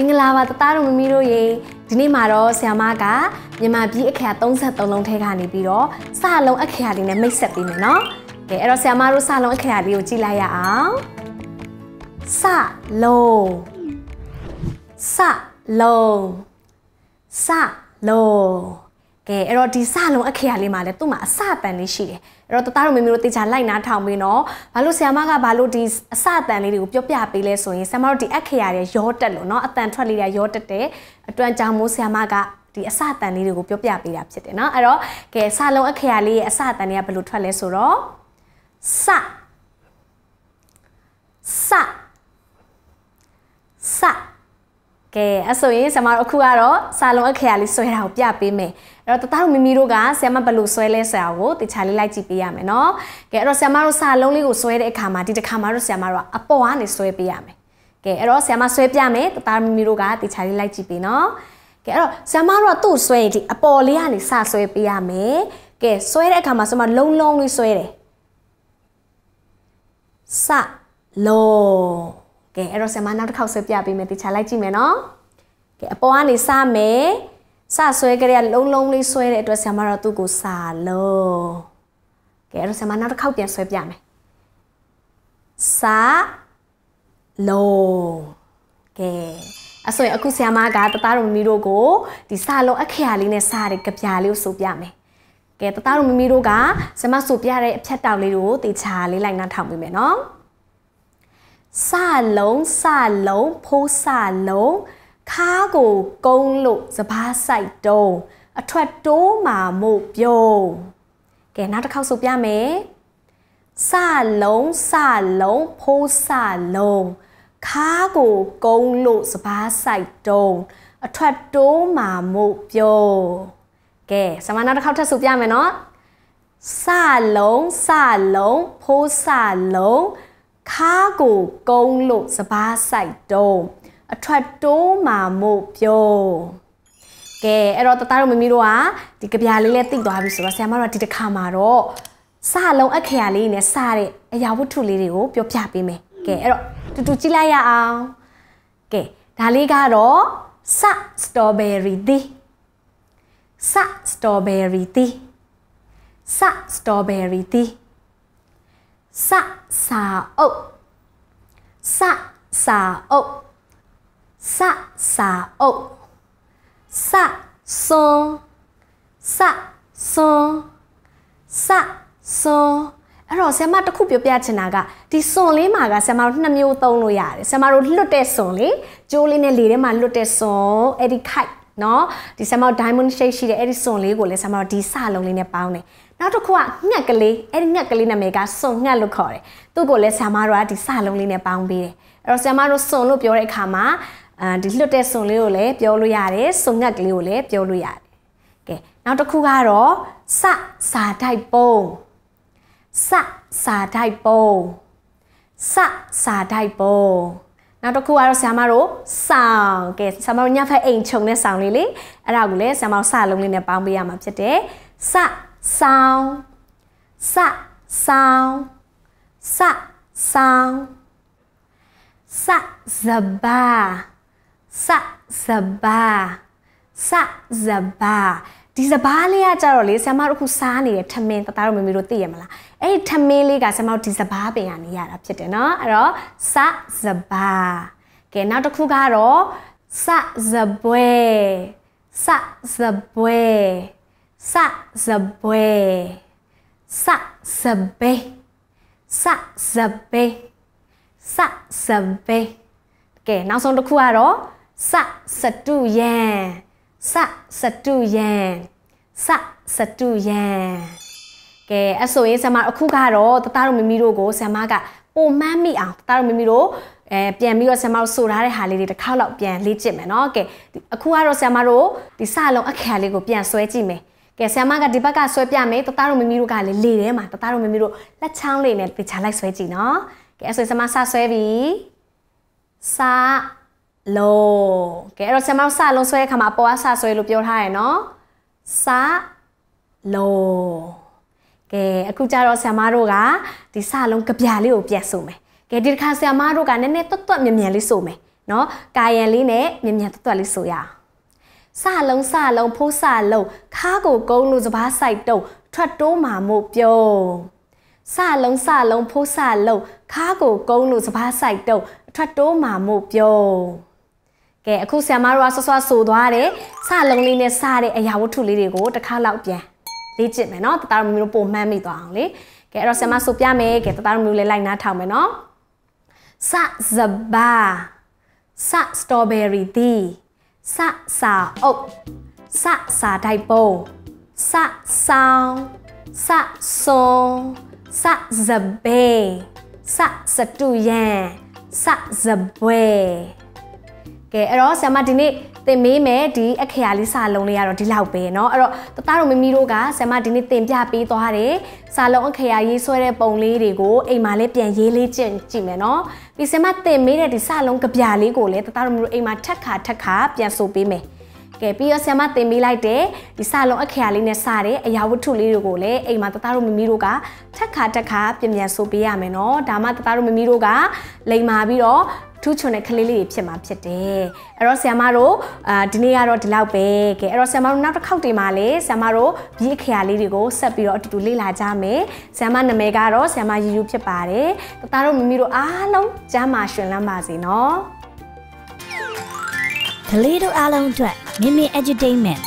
မင်္ဂလာပါတသားတို့မမီတို့ရေဒီနေ့မှာတော့ဆ iam ကမြန်မာပြည်အခရာ33လုံးထဲကနေပြီးတော့စလုံးအခရာလေးနဲ့မိတ်ဆက်ပေးမယ်နော်ကဲအဲ့တော့ဆ iam တို့စလုံးအခရာလေးကိုကြည့်လိုက်ရအောင်စလုံးစလုံးစလုံး ကဲအဲ့တော့ဒီစလုံးအခရာလေးမှာလည်းသူ့မှာအစတန်လေးရှိတယ်အဲ့တော့တသားတို့မေမေတို့တေချာလိုက်နားထောင်ပြီးနော်ဘာလို့ဆရာမကဘာလို့ဒီအစတန်လေးတွေကိုပြောပြပေးလဲဆိုရင်ဆရာမတို့ဒီအခရာတွေရောတက်လို့နော်အတန်ထွက်လေးတွေရောတက်တဲ့အတွန်းကြောင့်မို့ဆရာမကဒီအစတန်လေးတွေကိုပြောပြပေးတာဖြစ်တယ်နော်အဲ့တော့ကဲစလုံးအခရာလေးရဲ့အစတန်တွေကဘယ်လိုထွက်လဲဆိုတော့စစစ ကဲအဲ့ဆိုရင်ဆရာမတို့အခုကတော့စာလုံးအခရာလေးဆွဲတာကိုပြပေးမယ်အဲ့တော့တသားတို့မိမိတို့ကဆရာမဘယ်လိုဆွဲလဲဆရာကိုတခြားလေးလိုက်ကြည့်ပေးရမယ်နော်ကဲအဲ့တော့ဆရာမတို့စာလုံးလေးကိုဆွဲတဲ့အခါမှာဒီတစ်ခါမှာတော့ဆရာမတို့ကအပေါ်ကနေဆွဲပေးရမယ်ကဲအဲ့တော့ဆရာမဆွဲပြမယ်တသားမိမိတို့ကတခြားလေးလိုက်ကြည့်ပေးနော်ကဲအဲ့တော့ဆရာမတို့ကသူ့ဆွဲဒီအပေါ်လေးကနေစဆွဲပေးရမယ်ကဲဆွဲတဲ့အခါမှာဆရာမလုံးလုံးလေးဆွဲတယ်စလုံး ကဲအဲ့တော့ဆရာမနောက်တစ်ခေါက်ဆွဲပြပေးမယ်တခြားလိုက်ကြည့်မယ်နော်ကဲအပေါ်ကနေစမယ်စဆွဲကြတဲ့လုံးလုံးလေးဆွဲတဲ့အတွက်ဆရာမတော့သူ့ကိုစာလုံးကဲအဲ့တော့ဆရာမနောက်တစ်ခေါက်ပြန်ဆွဲပြမယ်စာလုံးကဲအဲ့ဆိုရင်အခုဆရာမကတသားတော်မမီတို့ကိုဒီစာလုံးအခရာလေးနဲ့စာတဲ့ကြပြလေးကိုဆိုပြမယ်ကဲတသားတော်မမီတို့ကဆရာမဆိုပြတဲ့အဖြတ်တောက်လေးကိုတေချာလေးလိုက်နှာထောင်ပေးမယ်နော် စလုံးစလုံးဖိုးစလုံးခါးကိုကုန်းလို့စပားဆိုင်တုံးအထွက်တိုးမာမို့ပြုံးကဲနောက်တစ်ခေါက်ဆိုပြမယ်စလုံးစလုံးဖိုးစလုံးခါးကိုကုန်းလို့စပားဆိုင်တုံးအထွက်တိုးမာမို့ပြုံးကဲဆမနောက်တစ်ခေါက်ထပ်ဆိုပြမယ်နော်စလုံးစလုံးဖိုးစလုံး ခါးကိုကုန်းလို့စပားဆိုင်တုံးအထွက်တိုးမာမို့ပြောကဲအဲ့တော့တသားတို့မမီတို့ကဒီကြပြားလေးလဲတိတ်သွားပြီဆိုတော့ဆရာမတို့ကဒီတစ်ခါမှာတော့စလုံးအခရာလေးနဲ့စတဲ့အရာဝတ္ထုလေးတွေကိုပြောပြပေးမယ်ကဲအဲ့တော့တူတူကြည့်လိုက်ရအောင်ကဲဒါလေးကတော့စစတော်ဘယ်ရီတီစစတော်ဘယ်ရီတီစစတော်ဘယ်ရီတီ စစာအုပ်စစာအုပ်စစာအုပ်စစွန်စစွန်စစွန်အဲ့တော့ဆရာမတစ်ခုပြောပြချင်တာကဒီစွန်လေးမှာကဆရာမတို့နှစ်မျိုးသုံးလို့ရတယ်ဆရာမတို့လွတ်တဲ့စွန်လေးကျိုးလေးနဲ့လေထဲမှာလွတ်တဲ့စွန်အဲ့ဒီ ခိုက်နော်ဒီဆရာမတို့ diamond shape ရှိတဲ့အဲ့ဒီစွန်လေးကိုလည်းဆရာမတို့ဒီစလုံးလေးနဲ့ပေါင်းတယ်နောက်တစ်ခုကငှက်ကလေးအဲ့ဒီငှက်ကလေးနာမည်ကစွန်ငှက်လို့ခေါ်တယ်သူ့ကိုလည်းဆရာမတို့ကဒီစလုံးလေးနဲ့ပေါင်းပေးတယ်အဲ့တော့ဆရာမတို့စွန်လို့ပြောတဲ့အခါမှာအဲဒီလွတ်တဲ့စွန်လေးကိုလည်းပြောလို့ရတယ်စွန်ငှက်ကလေးကိုလည်းပြောလို့ရတယ်ကဲနောက်တစ်ခုကတော့စစာတိုက်ပုံးစစာတိုက်ပုံးစစာတိုက်ပုံး နောက်တစ်ခုကတော့ဆရာမတို့ဆောင်းကဲဆရာမတို့ညဖက်အိမ်ခြုံတဲ့ဆောင်းလေးလေအဲ့ဒါကိုလည်းဆရာမတို့စလုံးလေးနဲ့ပေါင်းပေးရမှာဖြစ်တယ်စဆောင်းစဆောင်းစဆောင်းစဇဘာစဇဘာစဇဘာ ဒီစဘာလေးကကြတော့လေဆရာမတို့အခုစားနေတဲ့ထမင်းတသားတို့မမေတို့သိရမလားအဲ့ဒီထမင်းလေးကဆရာမတို့ဒီစဘာပင်ကနေရတာဖြစ်တယ်နော်အဲ့တော့စဇဘာကဲနောက်တစ်ခုကတော့စဇပွဲစဇပွဲစဇပွဲစဇဘေစဇဘေစဇဘေကဲနောက်ဆုံးတစ်ခုကတော့စစတုယံ စစတုယံစစတုယံကဲအဲ့ဆိုရင်ဆရာမအခုကတော့တသားတို့မမီတို့ကိုဆရာမကပုံမှန်မိအောင်တသားတို့မမီတို့အဲပြန်ပြီးတော့ဆရာမတို့ဆိုထားတဲ့ဟာလေးတွေတစ်ခါတော့ပြန်လေ့ကျင့်မယ်နော်ကဲအခုကတော့ဆရာမတို့ဒီစလုံးအခရာလေးကိုပြန်ဆွဲကြည့်မယ်ကဲဆရာမကဒီဘက်ကဆွဲပြမယ်တသားတို့မမီတို့ကလည်းလေထဲမှာတသားတို့မမီတို့လက်ချောင်းလေးနဲ့တခြားလိုက်ဆွဲကြည့်နော်ကဲအဲ့ဆိုဆရာမစဆွဲပြီစ လုံးကဲအဲ့တော့ဆရာမစလုံးဆွဲတဲ့ခါမှာအပေါ်ကစဆွဲလို့ပြောထားရယ်နော်စလုံးကဲအခုကျတော့ဆရာမတို့ကဒီစလုံးကြပြလေးကိုပြတ်ဆိုမယ်ကဲဒီတစ်ခါဆရာမတို့ကနည်းနည်းတွတ်တွတ်မြန်မြန်လေးဆိုမယ်နော်ကာယံလေးနဲ့မြန်မြန်တွတ်တွတ်လေးဆိုရအောင်စလုံးစလုံးဖိုးစလုံးခါကိုကုန်းလို့စပားဆိုင်တုံထွက်တိုးမာမို့ပြုံးစလုံးစလုံးဖိုးစလုံးခါကိုကုန်းလို့စပားဆိုင်တုံထွက်တိုးမာမို့ပြုံး ကဲအခုဆ iam မတို့ကဆွဆွဆိုသွားတယ်စလုံးလေးနဲ့စတဲ့အရာဝတ္ထုလေးတွေကိုတစ်ခါလောက်ပြန်လေ့ကျင့်မယ်နော်တသားတို့မျိုးတို့ပုံမှန်းမိသွားအောင်လေကဲအဲ့တော့ဆ iam မဆိုပြမယ်ကဲတသားတို့မျိုးလည်းလိုက်နားထောင်မယ်နော်စဇဘာစစတော်ဘယ်ရီဒီစစာအုပ်စစာတိုက်ပုံစဆောင်စဆုံစဇဘေစစတူယံစဇဘွဲ ကဲအဲ့တော့ဆရာမဒီနေ့သင်မေးမယ်ဒီအခရာလေးစာလုံးလေးကတော့ဒီလောက်ပဲเนาะအဲ့တော့တသားတို့မမီတို့ကဆရာမဒီနေ့သင်ပြပေးသွားတယ်စာလုံးအခရာရေးဆွဲတဲ့ပုံလေးတွေကိုအိမ်မှာလည်းပြန်ရေးလေးကျင့်ကြည့်မယ်เนาะပြီးဆရာမသင်မေးတဲ့ဒီစာလုံးကြပြလေးကိုလည်းတသားတို့မီတို့အိမ်မှာထက်ခါထက်ခါပြန်ဆိုပေးမယ် ကဲပြီးတော့ဆ iam မသင်ပေးလိုက်တဲ့ဒီစလုံးအခရာလေးနဲ့စတဲ့အရာဝတ္ထုလေးတွေကိုလည်းအိမ်မှာတသားတို့မမီတို့ကထက်ခါတက်ခါပြင်ပြန်ဆိုပေးရမယ်နော်ဒါမှတသားတို့မမီတို့ကလိန်မာပြီးတော့ထူးချွန်တဲ့ကလေးလေးတွေဖြစ်မှာဖြစ်တယ်အဲ့တော့ဆ iam မတို့အာဒီနေ့ကတော့ဒီလောက်ပဲကဲအဲ့တော့ဆ iam မတို့နောက်တစ်ခေါက်တင်ပါလေဆ iam မတို့ဘီအခရာလေးတွေကိုဆက်ပြီးတော့အတူတူလေ့လာကြမယ်ဆ iam မနာမည်ကတော့ဆ iam မယူယူဖြစ်ပါတယ်တသားတို့မမီတို့အားလုံးကျမ်းမာရှင်လန်းပါစေနော်ကလေးတို့အားလုံးအတွက် မိမိ edutainment